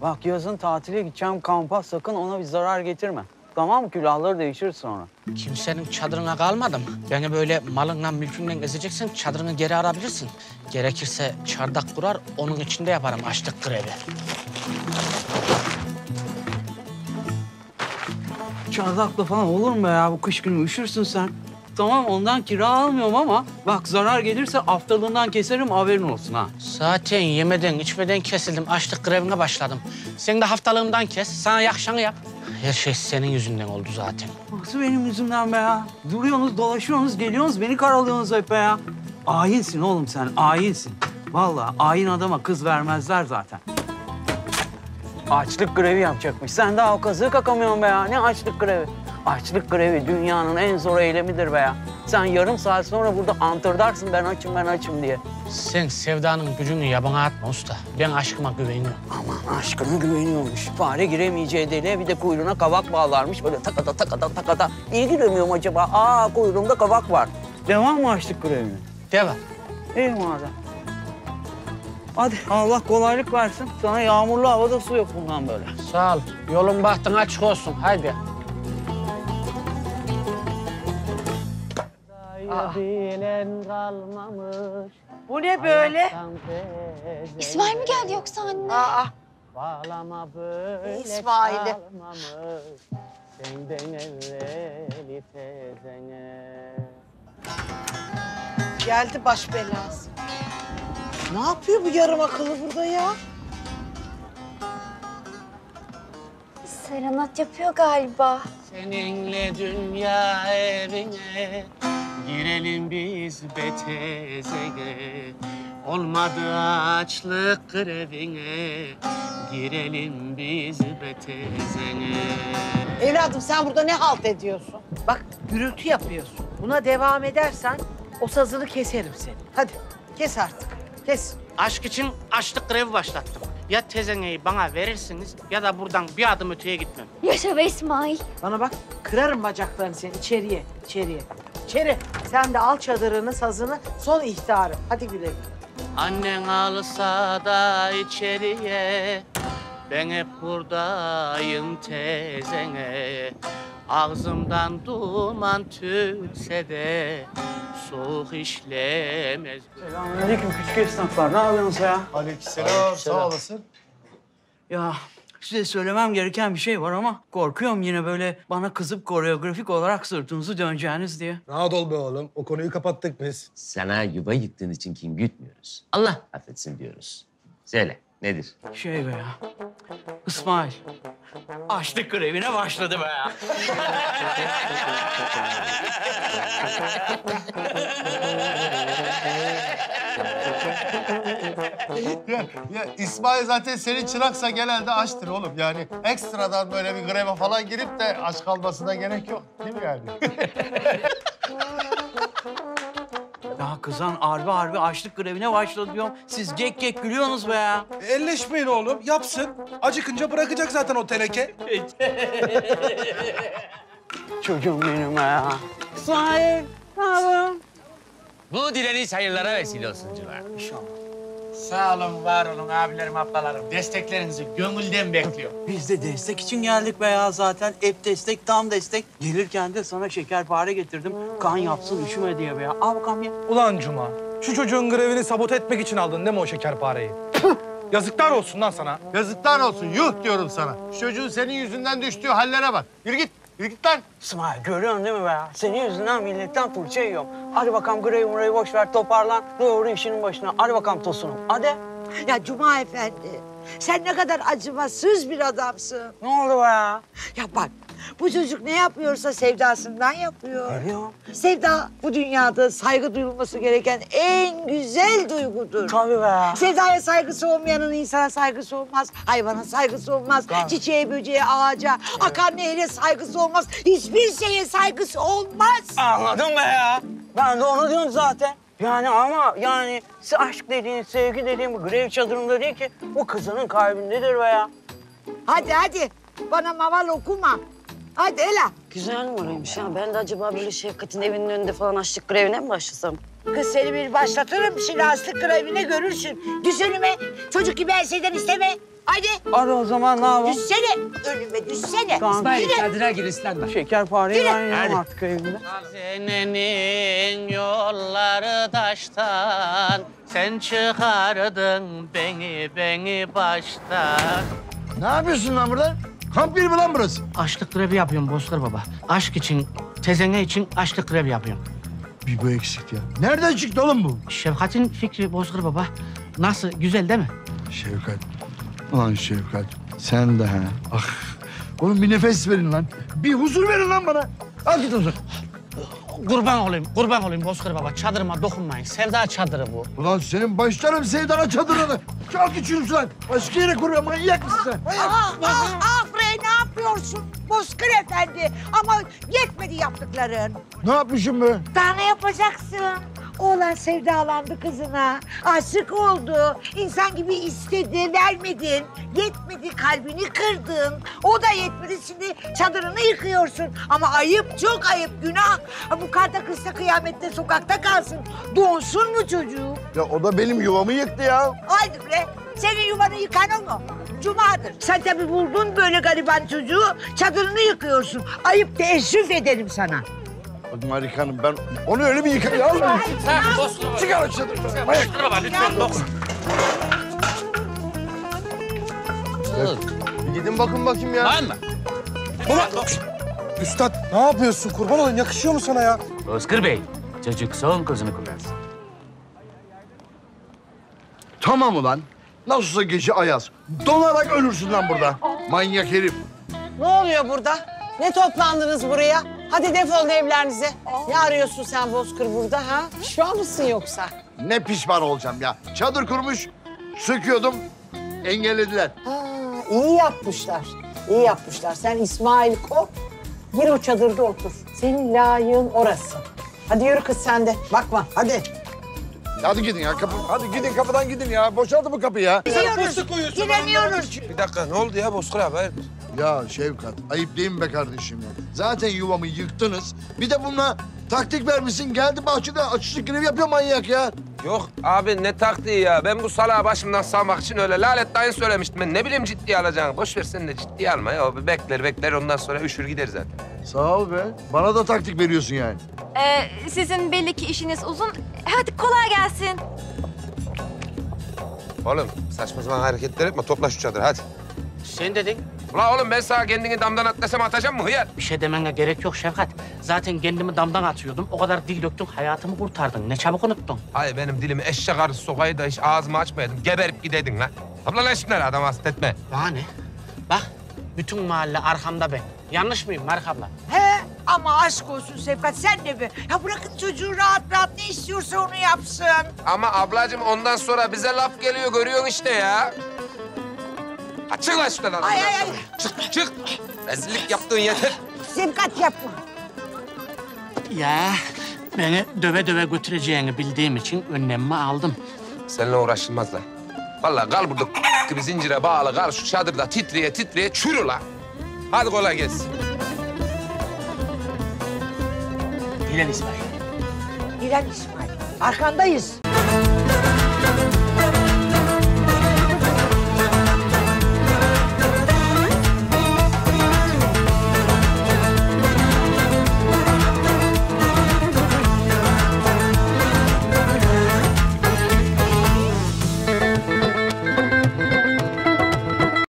Bak yazın tatile gideceğim kampa sakın ona bir zarar getirme. Tamam mı? Külahları değişir sonra. Kimsenin çadırına kalmadım. Beni böyle malınla mülkünle gezeceksin, çadırını geri arabilirsin. Gerekirse çardak kurar, onun içinde yaparım açlık grevi. Çardakla falan olur mu ya? Bu kış günü üşürsün sen. Tamam ondan kira almıyorum ama bak zarar gelirse haftalığından keserim haberin olsun ha. Zaten yemeden, içmeden kesildim. Açlık grevine başladım. Sen de haftalığımdan kes, sana yakışanı yap. Her şey senin yüzünden oldu zaten. Nasıl benim yüzümden be ya? Duruyorsunuz, dolaşıyorsunuz, geliyorsunuz, beni karalıyorsunuz hep be ya. Ayinsin oğlum sen, ayinsin. Vallahi ayin adama kız vermezler zaten. Açlık grevi yapacakmış. Sen daha o kazığı kakamıyorsun be ya. Ne açlık grevi? Açlık grevi dünyanın en zor eylemidir be ya. Sen yarım saat sonra burada antırdarsın ben açım ben açım diye. Sen sevdanın gücünü yabana atma usta. Ben aşkıma güveniyorum. Aman aşkına güveniyormuş. Fare giremeyeceği deliğe bir de kuyruğuna kavak bağlarmış. Böyle takada takada takada. Niye giremiyorum acaba? Aa kuyruğumda kavak var. Devam mı açlık grevine? Devam. İyi madem. Hadi Allah kolaylık versin. Sana yağmurlu havada su yok bundan böyle. Sağ ol. Yolun bahtın açık olsun. Haydi. Bilen kalmamış. Bu ne böyle? İsmail mi geldi yoksa anne? Aa, Bağlama böyle İsmail'i. kalmamış. Senden evveli tezene. geldi baş belası. Ne yapıyor bu yarım akıllı burada ya? Serenat yapıyor galiba. Seninle dünya evine girelim biz betezene. Olmadı açlık grevine girelim biz betezene. Evladım sen burada ne halt ediyorsun? Bak gürültü yapıyorsun. Buna devam edersen o sazını keserim seni. Hadi kes artık. Kes. Aşk için açlık grevi başlattım. Ya tezeneyi bana verirsiniz ya da buradan bir adım öteye gitmem. Yaşa be İsmail. Bana bak kırarım bacaklarını seni içeriye, içeriye. İçeri. Sen de al çadırını, sazını, son ihtarı. Hadi güle güle. Annen alsa da içeriye Ben hep buradayım tezene Ağzımdan duman tütse de Soğuk işlemez Selamünaleyküm küçük esnaflar. Ne yapıyorsunuz ya? Aleykümselam. Sağ olasın. Ya size söylemem gereken bir şey var ama korkuyorum yine böyle bana kızıp koreografik olarak sırtınızı döneceğiniz diye. Rahat ol be oğlum. O konuyu kapattık biz. Sana yuva yıktığın için kin gütmüyoruz. Allah affetsin diyoruz. Söyle nedir? Şey be ya. İsmail. Açlık grevine başladı be ya. Ya, ya İsmail zaten senin çıraksa genelde açtır oğlum. Yani ekstradan böyle bir greve falan girip de aç kalmasına gerek yok. Değil mi yani? Ya kızan harbi harbi açlık grevine başladı diyorum. Siz gek gek gülüyorsunuz be ya. Elleşmeyin oğlum, yapsın. Acıkınca bırakacak zaten o teneke. Çocuğum benim be ya. İsmail. Ne yapıyorsun? Bu dileniş hayırlara vesile olsun Cuma. Sağ olun, var olun abilerim, ablalarım. Desteklerinizi gönülden bekliyorum. Biz de destek için geldik be ya zaten. Hep destek, tam destek. Gelirken de sana şekerpare getirdim. Kan yapsın, üşüme diye be ya. Al bakalım ye. Ulan Cuma, şu çocuğun grevini sabote etmek için aldın değil mi o şekerpareyi? Yazıklar olsun lan sana. Yazıklar olsun. Yuh diyorum sana. Şu çocuğun senin yüzünden düştüğü hallere bak. Yürü git. Yürü git lan. İsmail görüyorsun değil mi be? Senin yüzünden milletten fırça yiyorum. Hadi bakalım grevi murayı boş ver, toparlan. Doğru işinin başına. Hadi bakalım tosunum. Hadi. Ya Cuma Efendi, sen ne kadar acımasız bir adamsın. Ne oldu be ya? Ya bak, bu çocuk ne yapıyorsa sevdasından yapıyor. Geliyor. Sevda bu dünyada saygı duyulması gereken en güzel duygudur. Tabii be ya. Sevdaya saygısı olmayanın insana saygısı olmaz, hayvana saygısı olmaz, Tabii. çiçeğe, böceğe, ağaca, akan nehre saygısı olmaz, hiçbir şeye saygısı olmaz. Anladım be ya. Ben de onu diyorum zaten. Yani ama yani aşk dediğin, sevgi dediğin bu grev çadırında değil ki. Bu kızının kalbindedir be ya. Hadi hadi, bana maval okuma. Hadi Ela. Güzel numaraymış ya. Ben de acaba böyle Şefkat'in evinin önünde falan açlık grevine mi başlasam? Kız seni bir başlatırım, şinaslık grevine görürsün. Düz önüme, çocuk gibi her şeyden isteme. Hadi Hadi o zaman ne yapalım? düşsene. Önüme düşsene. Tamam. Yürü. Çadıra gir İslam. Şekerpareyi ben Hadi. yiyeyim artık evimde. Hazinenin yolları taştan Sen çıkardın beni beni baştan Ne yapıyorsun lan burada? Kamp yeri mi lan burası? Açlık grevi yapıyorum Bozkır Baba. Aşk için, tezene için açlık grevi yapıyorum. Bir bu eksikti ya. Nereden çıktı oğlum bu? Şefkat'in fikri Bozkır Baba. Nasıl, güzel değil mi? Şevkat. Ulan Şevkat. Sen de ha. Ah. Oğlum bir nefes verin lan. Bir huzur verin lan bana. Al git zaman. Kurban olayım, kurban olayım Bozkır Baba. Çadırıma dokunmayın. Sevda çadırı bu. Ulan senin başlarım sevdana çadırını. Kalk şunu lan. Başka yere kuruyor. Manyak mısın sen? Manyak. Ah, ah, ah Frey ne yapıyorsun? Bozkır efendi. Ama yetmedi yaptıkların. Ne yapmışım be? Daha ne yapacaksın? Oğlan sevdalandı kızına. Aşık oldu. İnsan gibi istedi, vermedin. Yetmedi, kalbini kırdın. O da yetmedi, şimdi çadırını yıkıyorsun. Ama ayıp, çok ayıp, günah. Ha, Bu karda kızsa kıyamette sokakta kalsın. Donsun mu çocuğu? Ya o da benim yuvamı yıktı ya. Haydi bre, senin yuvanı yıkan o mu? Cuma'dır. Sen tabii buldun böyle gariban çocuğu, çadırını yıkıyorsun. Ayıp teessüf ederim sana. Marikan'ım ben onu öyle bir yıkayım. Ya Allah. Çıkar o çadırını. Manyak. Bozkır Baba lütfen dokun. Bir gidin bakın bakayım ya. Var mı? Üstad ne yapıyorsun? Kurban olayım yakışıyor mu sana ya? Bozkır Bey, çocuk son kozunu kullansın. Tamam ulan. Nasılsa gece ayaz. Donarak ölürsün lan burada. Manyak herif. Ne oluyor burada? Ne toplandınız buraya? Hadi defolun evlerinize. Ne arıyorsun sen Bozkır burada ha? Pişman mısın yoksa? Ne pişman olacağım ya. Çadır kurmuş, söküyordum, engellediler. Ha, iyi yapmışlar. İyi yapmışlar. Sen İsmail kov, gir o çadırda otur. Senin layığın orası. Hadi yürü kız sen de. Bakma hadi. Hadi gidin ya kapı. Hadi gidin kapıdan gidin ya. Boşaltın bu kapıyı ya. Gidiyoruz. Giremiyoruz. Bir dakika ne oldu ya Bozkır abi? Hayırdır? Ya Şevkat, ayıp değil mi be kardeşim ya? Zaten yuvamı yıktınız. Bir de bununla taktik vermişsin. Geldi bahçede açıklık grevi yapıyor manyak ya. Yok abi ne taktiği ya. Ben bu salağı başımdan savmak için öyle lalet dayın söylemiştim. Ben ne bileyim ciddiye alacağını. Boş ver sen de ciddiye alma ya. Bir bekler bekler ondan sonra üşür gider zaten. Sağ ol be. Bana da taktik veriyorsun yani. Ee, sizin belli ki işiniz uzun. Hadi kolay gelsin. Oğlum saçma sapan hareketler etme. Topla şu çadırı hadi. Sen dedin. Ula oğlum ben sana kendini damdan atlasam atacağım mı hıyar? Bir şey demene gerek yok Şefkat. Zaten kendimi damdan atıyordum. O kadar dil döktün, hayatımı kurtardın. Ne çabuk unuttun. Ay benim dilimi eşek arısı sokayı da hiç ağzımı açmayaydım. Geberip gidedin lan. Abla lan şunları adam hasta etme. Bana ne? Bak, bütün mahalle arkamda ben. Yanlış mıyım Mark abla? He ama aşk olsun Sevkat sen de be. Ya bırakın çocuğu rahat rahat ne istiyorsa onu yapsın. Ama ablacığım ondan sonra bize laf geliyor görüyorsun işte ya. Ha, çık lan şuradan. Ay, ay, ay. Çık çık. Rezillik yaptığın yeter. Sevkat yapma. Ya beni döve döve götüreceğini bildiğim için önlemimi aldım. Seninle uğraşılmaz lan. Vallahi kal burada gibi zincire bağlı kal şu çadırda titreye titreye çürü lan. Hadi kolay gelsin. Hilal İsmail. Hilal İsmail arkandayız.